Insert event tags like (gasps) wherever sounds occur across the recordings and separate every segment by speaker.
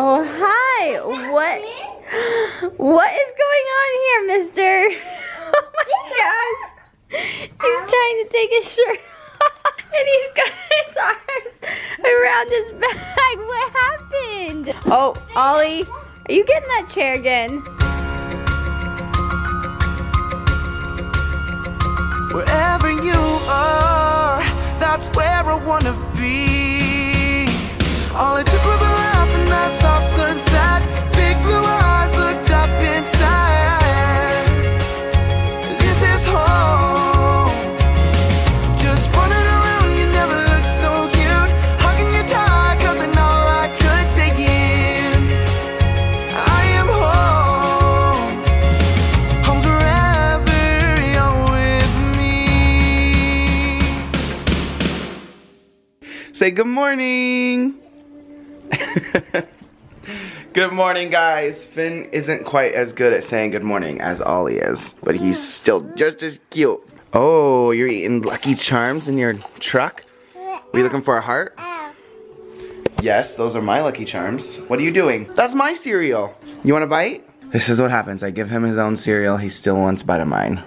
Speaker 1: Oh, hi. What? What is going on here, mister? (laughs) Oh my gosh. He's um, trying to take his shirt off and he's got his arms around his back. What happened? Oh, Ollie, are you getting that chair again?
Speaker 2: Wherever you are, that's where I wanna be. All it took was a laugh and that soft sunset. Big blue eyes looked up inside. This is home. Just running around, you never looked so cute. Hugging you tight, cuddling all I could take in. I am home. Home's wherever you're with me. Say good morning. (laughs) good morning, guys. Finn isn't quite as good at saying good morning as Ollie is, but he's still just as cute. Oh, you're eating Lucky Charms in your truck? Are you looking for a heart? Yes, those are my Lucky Charms. What are you doing? That's my cereal. You want a bite? This is what happens. I give him his own cereal. He still wants a bite of mine.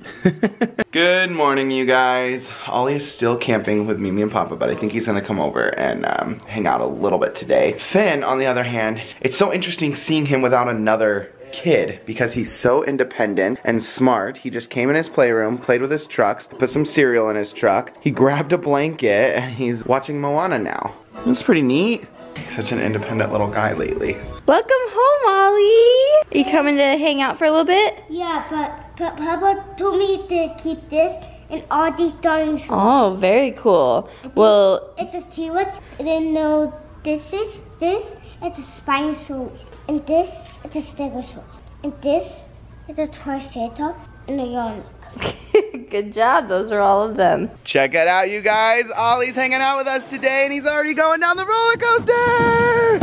Speaker 2: (laughs) Good morning, you guys. Ollie is still camping with Mimi and Papa, but I think he's gonna come over and um, hang out a little bit today. Finn, on the other hand, it's so interesting seeing him without another kid because he's so independent and smart. He just came in his playroom, played with his trucks, put some cereal in his truck. He grabbed a blanket and he's watching Moana now. That's pretty neat. He's such an independent little guy lately.
Speaker 1: Welcome home, Ollie. Are you coming to hang out for a little bit?
Speaker 3: Yeah, but, but Papa told me to keep this and all these dinosaurs.
Speaker 1: Oh, very cool. Well,
Speaker 3: It's a T-Rex, and then no, this is, this, it's a Spinosaurus, and this, it's a Stegosaurus, and this, it's a Triceratops, and a Yarn. (laughs)
Speaker 1: good job. Those are all of them.
Speaker 2: Check it out, you guys. Ollie's hanging out with us today, and he's already going down the roller coaster.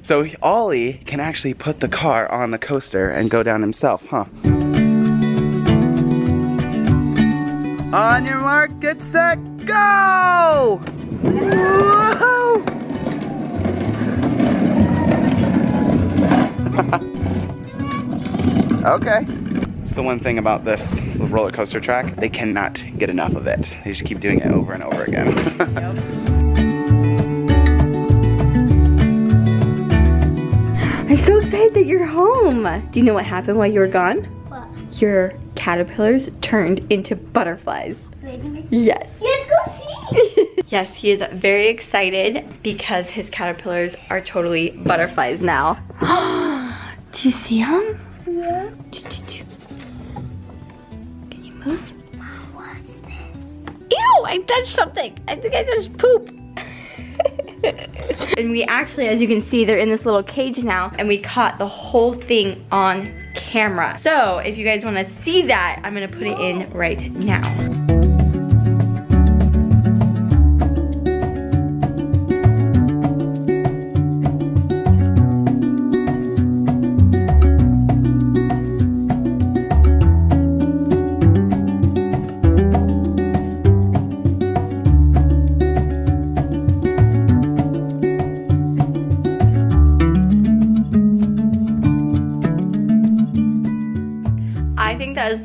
Speaker 2: (laughs) so Ollie can actually put the car on the coaster and go down himself, huh? On your mark, get set, go! Whoa! (laughs) okay. It's the one thing about this roller coaster track, they cannot get enough of it. They just keep doing it over and over again. (laughs)
Speaker 1: I'm so excited that you're home. Do you know what happened while you were gone?
Speaker 3: What?
Speaker 1: Your caterpillars turned into butterflies.
Speaker 3: Ready?
Speaker 1: Yes.
Speaker 3: Let's go see! (laughs)
Speaker 1: yes, he is very excited because his caterpillars are totally butterflies now. (gasps) Do you see them?
Speaker 3: yeah.
Speaker 1: Can you I touched something. I think I touched poop. (laughs) and we actually, as you can see, they're in this little cage now and we caught the whole thing on camera. So if you guys wanna see that, I'm gonna put it in right now.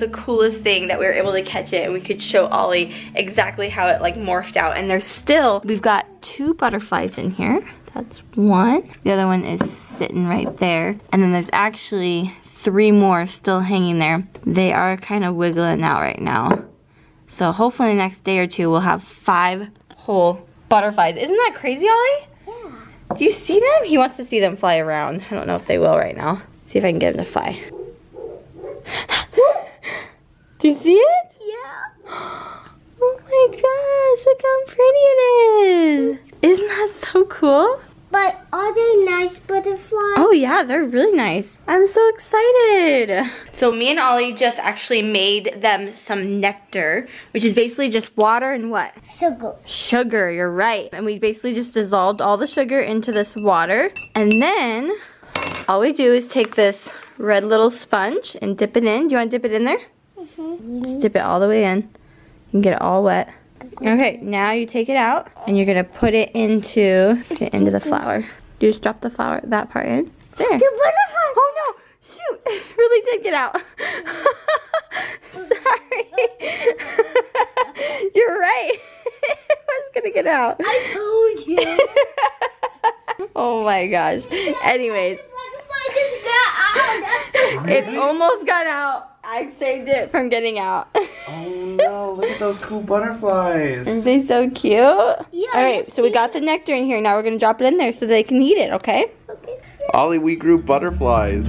Speaker 1: Coolest thing that we were able to catch it and we could show Ollie exactly how it like morphed out. And there's still, we've got two butterflies in here. That's one. The other one is sitting right there. And then there's actually three more still hanging there. They are kind of wiggling out right now. So hopefully the next day or two we'll have five whole butterflies. Isn't that crazy, Ollie?
Speaker 3: Yeah.
Speaker 1: Do you see them? He wants to see them fly around. I don't know if they will right now. See if I can get him to fly. (gasps) Do you see it?
Speaker 3: Yeah. (gasps)
Speaker 1: Oh my gosh, look how pretty it is. Isn't that so cool?
Speaker 3: But are they nice butterflies?
Speaker 1: Oh yeah, they're really nice. I'm so excited. So me and Ollie just actually made them some nectar, which is basically just water and what?
Speaker 3: Sugar.
Speaker 1: Sugar, you're right. And we basically just dissolved all the sugar into this water. And then all we do is take this red little sponge and dip it in. Do you want to dip it in there? Mm-hmm. Just dip it all the way in. You can get it all wet. Okay, now you take it out and you're gonna put it into the end of the flower. You just drop the flower, that part in. There.
Speaker 3: The butterfly.
Speaker 1: Oh no! Shoot! (laughs) It really did get out. (laughs) Sorry. (laughs) You're right. it was gonna get out.
Speaker 3: I told you.
Speaker 1: oh my gosh. Anyways,
Speaker 3: Butterfly just got out. That's so
Speaker 1: it almost got out. I saved it from getting out. (laughs)
Speaker 2: Oh no, look at those cool butterflies.
Speaker 1: Aren't they so cute?
Speaker 3: Yeah.
Speaker 1: Alright, so we got the nectar in here. Now we're gonna drop it in there so they can eat it, okay?
Speaker 3: Okay.
Speaker 2: Ollie, we grew butterflies.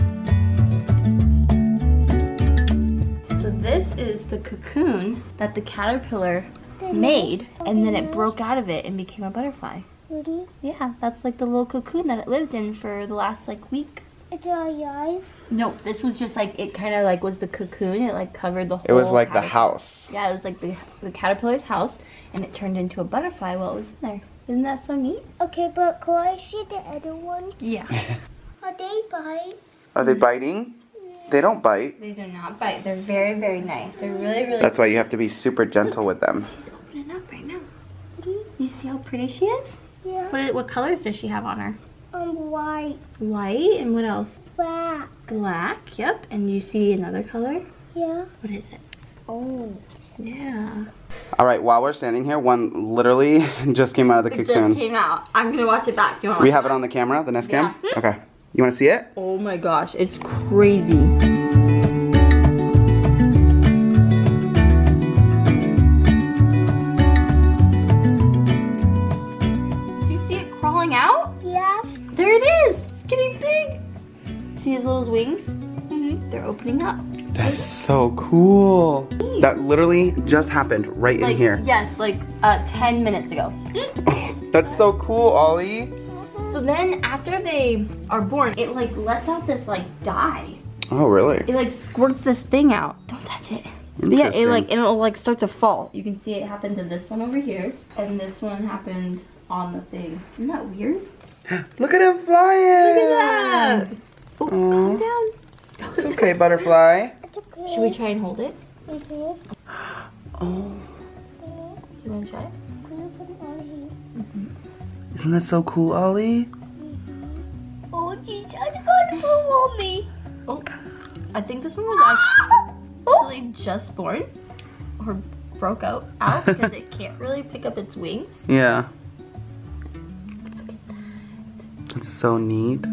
Speaker 1: So this is the cocoon that the caterpillar made, and then it broke out of it and became a butterfly.
Speaker 3: Really?
Speaker 1: Yeah, that's like the little cocoon that it lived in for the last like week.
Speaker 3: It's alive.
Speaker 1: No, this was just like it kind of like was the cocoon. It like covered the whole.
Speaker 2: It was like the house.
Speaker 1: Yeah, it was like the the caterpillar's house, and it turned into a butterfly while it was in there. Isn't that so neat?
Speaker 3: Okay, but can I see the other ones?
Speaker 1: Yeah. (laughs)
Speaker 3: Are they bite?
Speaker 2: Are they biting? They don't bite.
Speaker 1: they do not bite. They're very very nice. They're really really.
Speaker 2: That's why you have to be super gentle with them.
Speaker 1: She's opening up right now. You see how pretty she is?
Speaker 3: Yeah.
Speaker 1: What what colors does she have on her?
Speaker 3: Um, white,
Speaker 1: White and what else?
Speaker 3: black.
Speaker 1: Black. Yep. And you see another color?
Speaker 3: Yeah.
Speaker 1: What is it?
Speaker 3: Oh.
Speaker 1: Yeah.
Speaker 2: All right, while we're standing here, one literally (laughs) just came out of the
Speaker 1: It just came out. I'm gonna watch it back. You wanna
Speaker 2: We
Speaker 1: watch
Speaker 2: have it on the camera, the Nest Cam?
Speaker 1: Yeah.
Speaker 2: Okay. You want to see it?
Speaker 1: Oh my gosh, it's crazy. See his little wings?
Speaker 3: Mm-hmm.
Speaker 1: They're opening up.
Speaker 2: That's so cool. That literally just happened right
Speaker 1: Like
Speaker 2: in here.
Speaker 1: yes, like uh, 10 minutes ago. (laughs)
Speaker 2: That's so cool, Ollie.
Speaker 1: So then after they are born, it like lets out this like dye.
Speaker 2: Oh, really?
Speaker 1: It like squirts this thing out. Don't touch it. But yeah, it like it'll like start to fall. You can see it happened to this one over here, and this one happened on the thing. Isn't that weird? (gasps)
Speaker 2: Look at him flying.
Speaker 1: Look at that. Oh, calm down.
Speaker 2: It's okay, butterfly.
Speaker 3: Okay.
Speaker 1: Should we try and hold it?
Speaker 3: Mhm.
Speaker 2: Oh,
Speaker 1: You want to try?
Speaker 3: Can you put it on here?
Speaker 2: isn't that so cool, Ollie? Mm-hmm.
Speaker 3: Oh, jeez, it's gonna go on me.
Speaker 1: Oh, I think this one was ah! actually, oh! actually just born or broke out out (laughs) because it can't really pick up its wings.
Speaker 2: Yeah. It's so neat.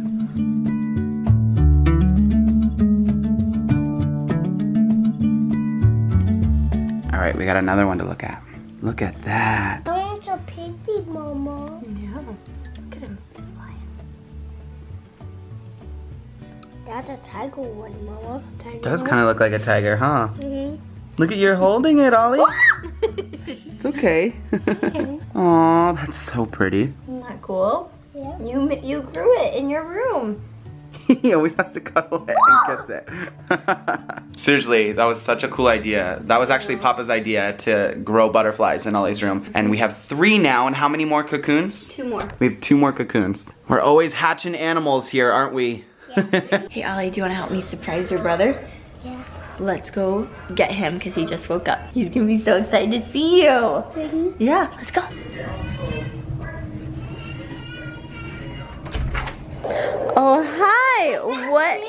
Speaker 2: We got another one to look at. Look at that.
Speaker 3: Oh, That's a piggy, Mama.
Speaker 1: Yeah. Look at him flying.
Speaker 3: That's a tiger one, Mama. Tiger
Speaker 2: Does kind of look like a tiger, huh?
Speaker 3: Mm-hmm.
Speaker 2: Look at you're holding it, Ollie. It's okay. (laughs) Aw, that's so pretty.
Speaker 1: Isn't that cool?
Speaker 3: Yeah.
Speaker 1: You you grew it in your room. (laughs)
Speaker 2: he always has to cuddle it and kiss it. (laughs) Seriously, that was such a cool idea. That was actually Papa's idea to grow butterflies in Ollie's room. And we have three now, and how many more cocoons?
Speaker 1: Two more.
Speaker 2: We have two more cocoons. We're always hatching animals here, aren't we? (laughs)
Speaker 1: Hey Ollie, do you want to help me surprise your brother?
Speaker 3: Yeah.
Speaker 1: Let's go get him because he just woke up. He's gonna be so excited to see you.
Speaker 3: Ready?
Speaker 1: Yeah, let's go. Oh hi! What?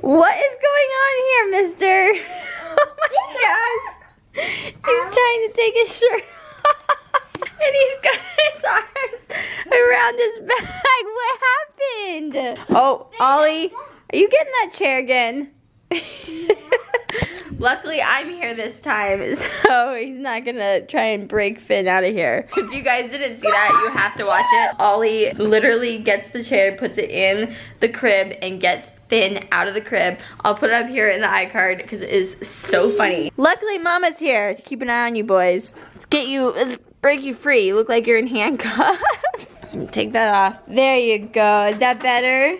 Speaker 1: What is going on here, Mister? (laughs) Oh my gosh! He's trying to take his shirt off, and he's got his arms around his back. (laughs) What happened? Oh, Ollie, are you getting that chair again? (laughs) Luckily, I'm here this time, (laughs) so he's not gonna try and break Finn out of here. If you guys didn't see that, you have to watch it. Ollie literally gets the chair, puts it in the crib, and gets Finn out of the crib. I'll put it up here in the iCard because it is so funny. Luckily, Mama's here to keep an eye on you boys. Let's get you, let's break you free. You look like you're in handcuffs. (laughs) Take that off. There you go. Is that better?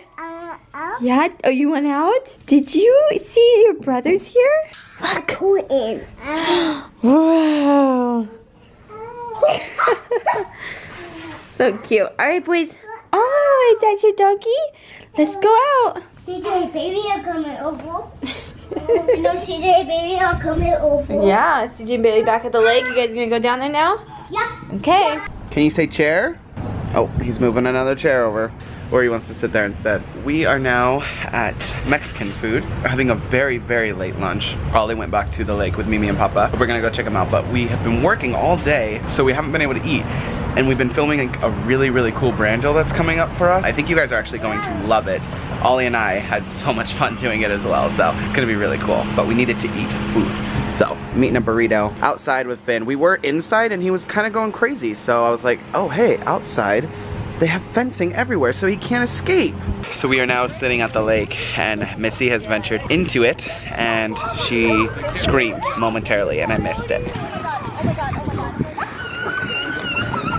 Speaker 3: Uh, uh,
Speaker 1: Yeah? Oh, you went out? Did you see your brothers here?
Speaker 3: look who is. (gasps)
Speaker 1: Wow. (laughs) so cute. All right, boys. Oh, is that your doggy? Let's go out.
Speaker 3: CJ, baby, are coming over. no, CJ and Baby are coming over.
Speaker 1: yeah, CJ and Bailey back at the lake. You guys gonna go down there now?
Speaker 3: Yep.
Speaker 1: Okay.
Speaker 2: Can you say chair? Oh, he's moving another chair over. Or he wants to sit there instead. We are now at Mexican food. We're having a very, very late lunch. Ollie went back to the lake with Mimi and Papa. We're gonna go check them out, but we have been working all day, so we haven't been able to eat. And we've been filming a really, really cool brand deal that's coming up for us. I think you guys are actually going to love it. Ollie and I had so much (laughs) fun doing it as well, so it's gonna be really cool. But we needed to eat food. So, I'm eating a burrito outside with Finn. We were inside and he was kind of going crazy. So I was like, oh hey, outside, they have fencing everywhere so he can't escape. So we are now sitting at the lake and Missy has ventured into it and she screamed momentarily and I missed it.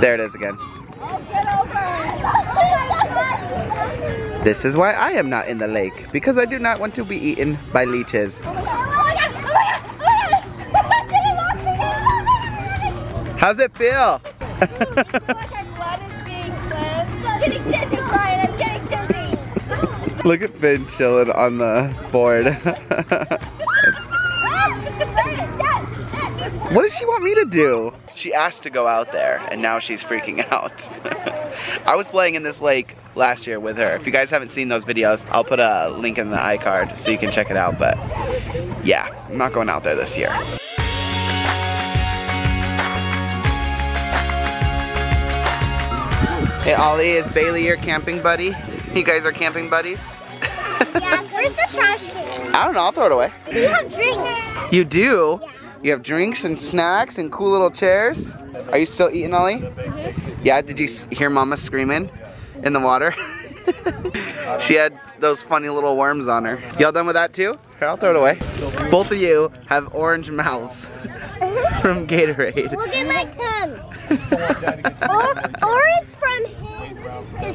Speaker 2: There it is again. This is why I am not in the lake, because I do not want to be eaten by leeches. How's it feel? (laughs) Look at Finn chilling on the board. (laughs) what does she want me to do? She asked to go out there and now she's freaking out. (laughs) I was playing in this lake last year with her. If you guys haven't seen those videos, I'll put a link in the iCard so you can check it out. But yeah, I'm not going out there this year. Hey Ollie, is Bailey your camping buddy? You guys are camping buddies?
Speaker 3: Yeah, where's the trash can?
Speaker 2: I don't know, I'll throw it away.
Speaker 3: We have drinks.
Speaker 2: You do? You have drinks and snacks and cool little chairs? Are you still eating, Ollie? Mm-hmm. Yeah, did you hear Mama screaming in the water? (laughs) she had those funny little worms on her. Y'all done with that too? Here, I'll throw it away. Both of you have orange mouths (laughs) from Gatorade.
Speaker 3: Look at my tongue. or, or it's from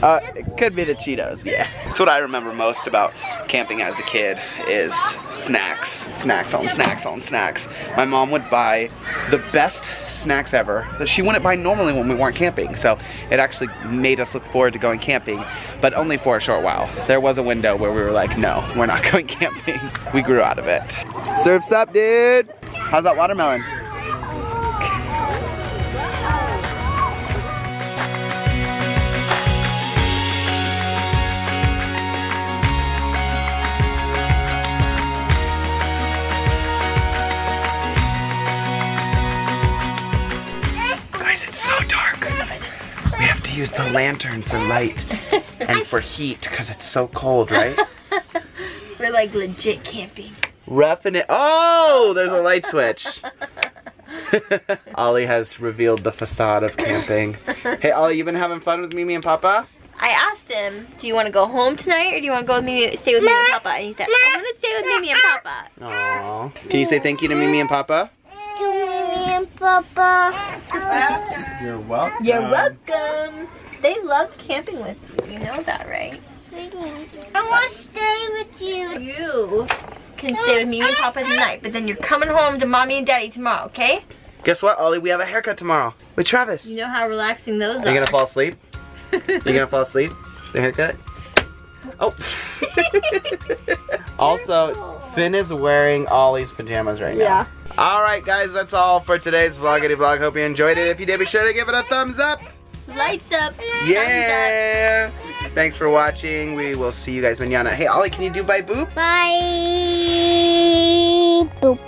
Speaker 2: Uh, it could be the Cheetos, yeah. That's what I remember most about camping as a kid is snacks. Snacks on snacks on snacks. My mom would buy the best snacks ever that she wouldn't buy normally when we weren't camping. So it actually made us look forward to going camping, but only for a short while. There was a window where we were like, no, we're not (laughs) going camping. We grew out of it. Surf's up, dude. How's that watermelon? Have to use the lantern for light and for heat because it's so cold, right? (laughs)
Speaker 1: We're like legit camping.
Speaker 2: Roughing it. Oh, there's a light switch. (laughs) Ollie has revealed the facade of camping. Hey, Ollie, you been having fun with Mimi and Papa?
Speaker 1: I asked him, do you want to go home tonight or do you want to go with me, stay with Mimi and Papa? And he said, I'm going to stay with Mimi and Papa.
Speaker 2: Aww. Can you say thank you to Mimi and Papa?
Speaker 3: To Mimi and Papa.
Speaker 2: You're welcome.
Speaker 1: You're welcome. They loved camping with you. You know that, right?
Speaker 3: I want to stay with you.
Speaker 1: You can stay with Mimi and Papa tonight, but then you're coming home to Mommy and Daddy tomorrow, okay?
Speaker 2: Guess what, Ollie? We have a haircut tomorrow with Travis.
Speaker 1: You know how relaxing those
Speaker 2: Are
Speaker 1: are.
Speaker 2: you gonna fall asleep? (laughs) You gonna fall asleep? The haircut? Oh. (laughs) also, Finn is wearing Ollie's pajamas right now.
Speaker 1: Yeah.
Speaker 2: All right, guys, that's all for today's vloggity vlog. Hope you enjoyed it. If you did, be sure to give it a thumbs up.
Speaker 1: Lights up.
Speaker 2: Yeah. Thanks for watching. We will see you guys manana. Hey, Ollie, can you do bye boop?
Speaker 3: Bye. Boop.